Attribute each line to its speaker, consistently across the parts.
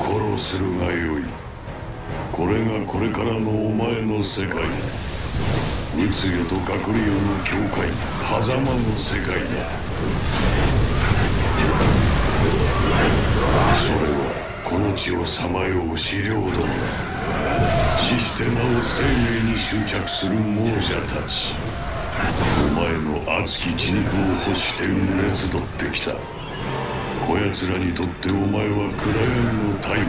Speaker 1: 心するがよい。これがこれからのお前の世界宇津世と隠れ世の境界狭間の世界だ。それはこの地をさまよう資料ども死してなお生命に執着する亡者たち。お前の熱き血肉を欲してうねつどってきた。こやつらにとってお前は暗闇の松明。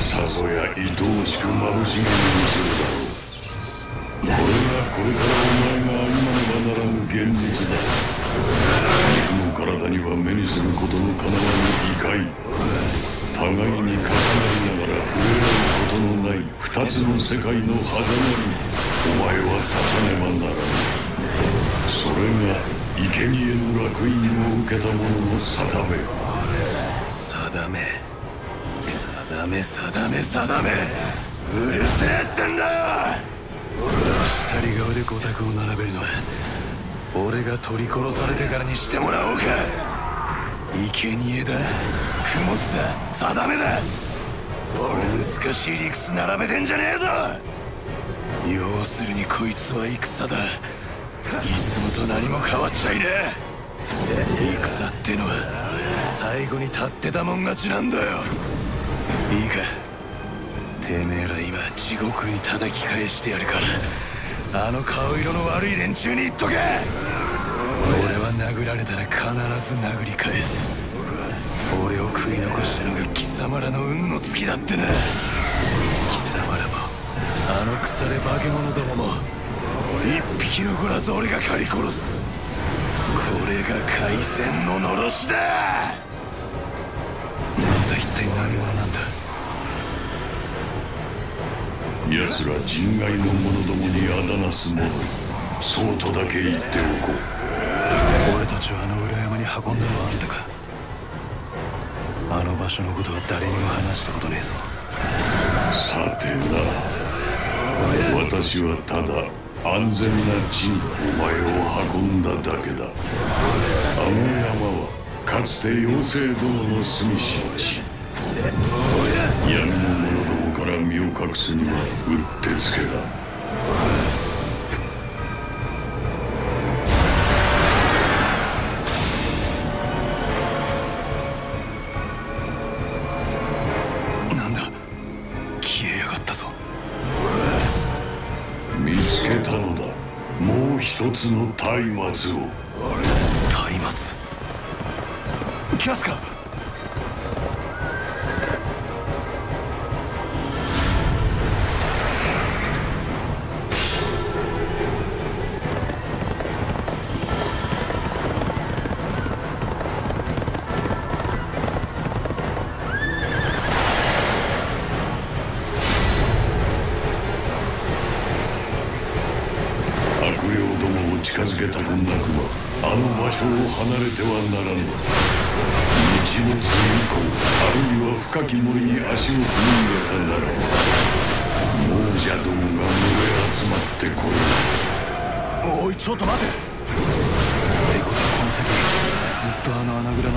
Speaker 1: さぞや愛おしく眩しげに映るだろう。これがこれからお前が歩まねばならぬ現実だ。肉の体には目にすることのかなわぬ異界。互いに重なりながら触れ合うことのない二つの世界の狭間にお前は立たねばならぬ。それが生贄の烙印を受けた者の定め
Speaker 2: 定め。定め定め定め。うるせえってんだよ！下り側で五択を並べるのは俺が取り殺されてからにしてもらおうか。生贄だ。雲津だ。定めだ。難しい理屈並べてんじゃねえぞ！要するにこいつは戦だ。いつもと何も変わっちゃいねえ。戦ってのは最後に立ってたもん勝ちなんだよ。いいか。てめえら今地獄に叩き返してやるからあの顔色の悪い連中に言っとけ。俺は殴られたら必ず殴り返す。俺を食い残したのが貴様らの運の月だってな。貴様らもあの腐れ化け物どもも一匹残らず俺が狩り殺す。これが海戦ののろしだ。一体何者なんだ？
Speaker 1: 奴ら人外の者どもにあだなす者そうとだけ言っておこ
Speaker 2: う。俺たちをあの裏山に運んだのはあんたか。あの場所のことは誰にも話したことねえぞ。
Speaker 1: さてな。私はただ安全な地にお前を運んだだけだ。あの山はかつて妖精殿の住みし地。闇の者どもから身を隠すにはうってつけだ。
Speaker 2: なんだ？
Speaker 1: 一つの松明を。
Speaker 2: 松明？キャスカ
Speaker 1: 近づけたくなくばあの場所を離れてはならぬ道の隅っこあるいは深き森に足を踏み入れたなら亡者どもが群れ集まってこ
Speaker 2: よおいちょっと待て。ってことはこの先ずっとあの穴蔵の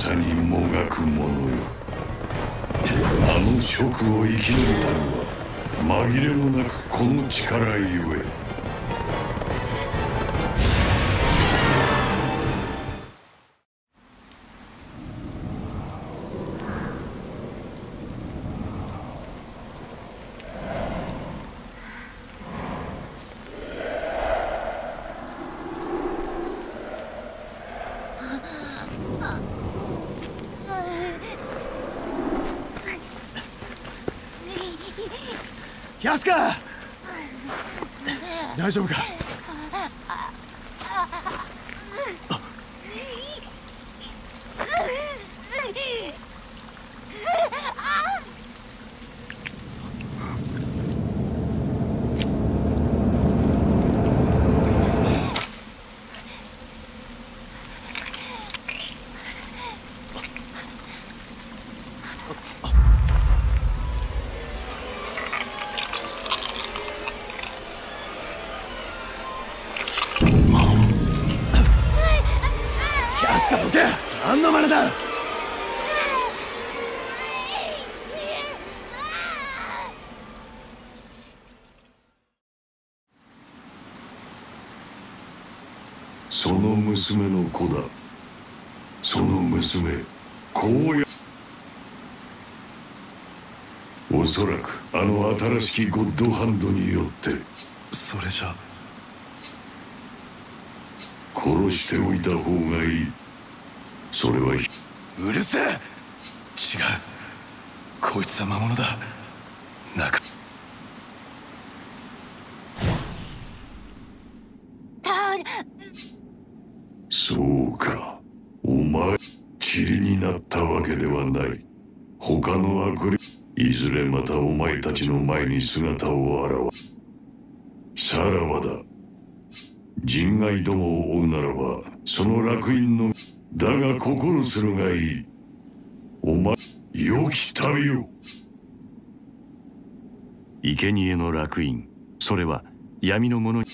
Speaker 1: さにもがく者よ。あの職を生き抜いたのは紛れもなくこの力ゆえ。
Speaker 2: 安か大丈夫かか？
Speaker 1: その娘の子だ。その娘こうやおそらくあの新しきゴッドハンドによって。
Speaker 2: それじゃ。
Speaker 1: 殺しておいた方がいい。それは
Speaker 2: うるせえ。違う。こいつは魔物だ。中
Speaker 1: そうか。お前塵になったわけではない。他の悪霊いずれまたお前たちの前に姿を現す。さらばだ。人外どもを追うならばその楽園のだが心するがいい。お前良き旅を。
Speaker 3: 生贄の楽園それは闇の者に